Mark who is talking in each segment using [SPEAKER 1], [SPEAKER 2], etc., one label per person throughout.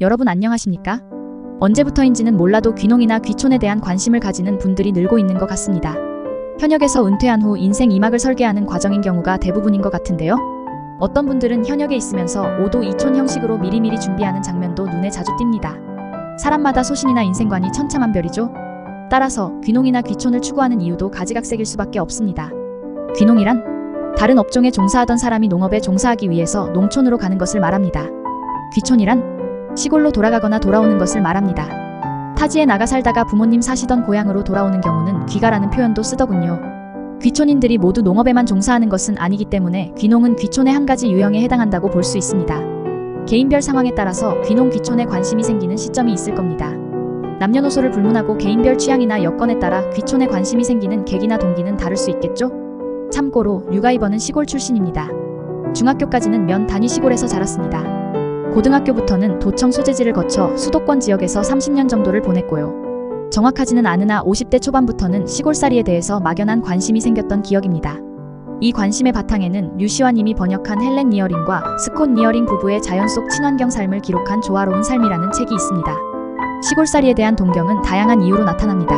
[SPEAKER 1] 여러분 안녕하십니까? 언제부터인지는 몰라도 귀농이나 귀촌에 대한 관심을 가지는 분들이 늘고 있는 것 같습니다. 현역에서 은퇴한 후 인생 2막을 설계하는 과정인 경우가 대부분인 것 같은데요. 어떤 분들은 현역에 있으면서 5도 2촌 형식으로 미리미리 준비하는 장면도 눈에 자주 띕니다. 사람마다 소신이나 인생관이 천차만별이죠. 따라서 귀농이나 귀촌을 추구하는 이유도 가지각색일 수밖에 없습니다. 귀농이란 다른 업종에 종사하던 사람이 농업에 종사하기 위해서 농촌으로 가는 것을 말합니다. 귀촌이란 시골로 돌아가거나 돌아오는 것을 말합니다. 타지에 나가 살다가 부모님 사시던 고향으로 돌아오는 경우는 귀가라는 표현도 쓰더군요. 귀촌인들이 모두 농업에만 종사하는 것은 아니기 때문에 귀농은 귀촌의 한 가지 유형에 해당한다고 볼 수 있습니다. 개인별 상황에 따라서 귀농 귀촌에 관심이 생기는 시점이 있을 겁니다. 남녀노소를 불문하고 개인별 취향이나 여건에 따라 귀촌에 관심이 생기는 계기나 동기는 다를 수 있겠죠? 참고로 류가이버는 시골 출신입니다. 중학교까지는 면 단위 시골에서 자랐습니다. 고등학교부터는 도청 소재지를 거쳐 수도권 지역에서 30년 정도를 보냈고요. 정확하지는 않으나 50대 초반부터는 시골살이에 대해서 막연한 관심이 생겼던 기억입니다. 이 관심의 바탕에는 류시화 님이 번역한 헬렌 니어링과 스콧 니어링 부부의 자연 속 친환경 삶을 기록한 조화로운 삶이라는 책이 있습니다. 시골살이에 대한 동경은 다양한 이유로 나타납니다.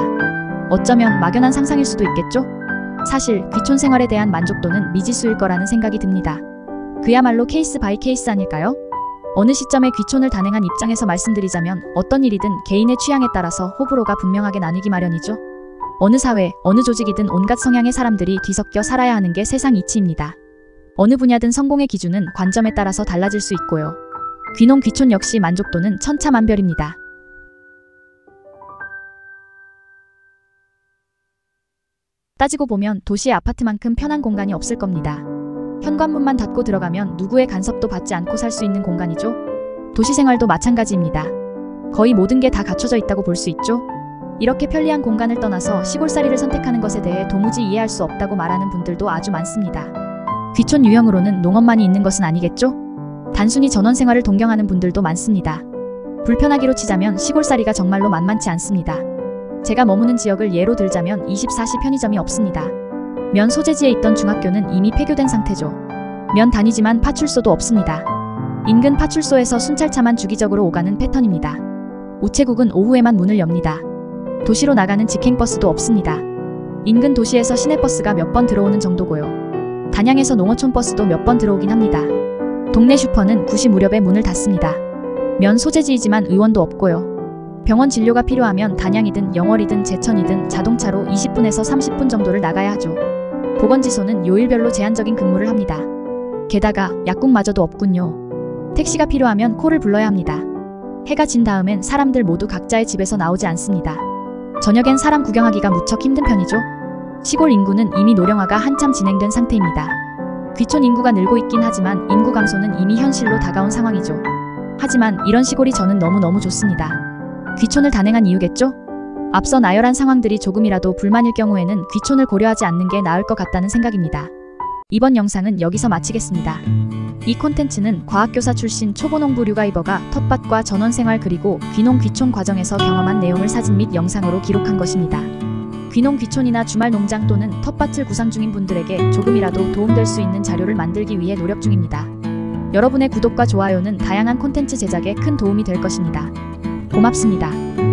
[SPEAKER 1] 어쩌면 막연한 상상일 수도 있겠죠? 사실 귀촌 생활에 대한 만족도는 미지수일 거라는 생각이 듭니다. 그야말로 case by case 아닐까요? 어느 시점에 귀촌을 단행한 입장에서 말씀드리자면 어떤 일이든 개인의 취향에 따라서 호불호가 분명하게 나뉘기 마련이죠. 어느 사회, 어느 조직이든 온갖 성향의 사람들이 뒤섞여 살아야 하는 게 세상 이치입니다. 어느 분야든 성공의 기준은 관점에 따라서 달라질 수 있고요. 귀농 귀촌 역시 만족도는 천차만별입니다. 따지고 보면 도시의 아파트만큼 편한 공간이 없을 겁니다. 현관문만 닫고 들어가면 누구의 간섭도 받지 않고 살 수 있는 공간이죠. 도시 생활도 마찬가지입니다. 거의 모든 게 다 갖춰져 있다고 볼 수 있죠. 이렇게 편리한 공간을 떠나서 시골살이를 선택하는 것에 대해 도무지 이해할 수 없다고 말하는 분들도 아주 많습니다. 귀촌 유형으로는 농업만이 있는 것은 아니겠죠? 단순히 전원 생활을 동경하는 분들도 많습니다. 불편하기로 치자면 시골살이가 정말로 만만치 않습니다. 제가 머무는 지역을 예로 들자면 24시 편의점이 없습니다. 면 소재지에 있던 중학교는 이미 폐교된 상태죠. 면 다니지만 파출소도 없습니다. 인근 파출소에서 순찰차만 주기적으로 오가는 패턴입니다. 우체국은 오후에만 문을 엽니다. 도시로 나가는 직행버스도 없습니다. 인근 도시에서 시내버스가 몇 번 들어오는 정도고요. 단양에서 농어촌 버스도 몇 번 들어오긴 합니다. 동네 슈퍼는 9시 무렵에 문을 닫습니다. 면 소재지이지만 의원도 없고요. 병원 진료가 필요하면 단양이든 영월이든 제천이든 자동차로 20분에서 30분 정도를 나가야 하죠. 보건지소는 요일별로 제한적인 근무를 합니다. 게다가 약국마저도 없군요. 택시가 필요하면 콜을 불러야 합니다. 해가 진 다음엔 사람들 모두 각자의 집에서 나오지 않습니다. 저녁엔 사람 구경하기가 무척 힘든 편이죠. 시골 인구는 이미 노령화가 한참 진행된 상태입니다. 귀촌 인구가 늘고 있긴 하지만 인구 감소는 이미 현실로 다가온 상황이죠. 하지만 이런 시골이 저는 너무너무 좋습니다. 귀촌을 단행한 이유겠죠? 앞서 나열한 상황들이 조금이라도 불만일 경우에는 귀촌을 고려하지 않는 게 나을 것 같다는 생각입니다. 이번 영상은 여기서 마치겠습니다. 이 콘텐츠는 과학교사 출신 초보농부 류가이버가 텃밭과 전원생활 그리고 귀농 귀촌 과정에서 경험한 내용을 사진 및 영상으로 기록한 것입니다. 귀농 귀촌이나 주말 농장 또는 텃밭을 구상 중인 분들에게 조금이라도 도움될 수 있는 자료를 만들기 위해 노력 중입니다. 여러분의 구독과 좋아요는 다양한 콘텐츠 제작에 큰 도움이 될 것입니다. 고맙습니다.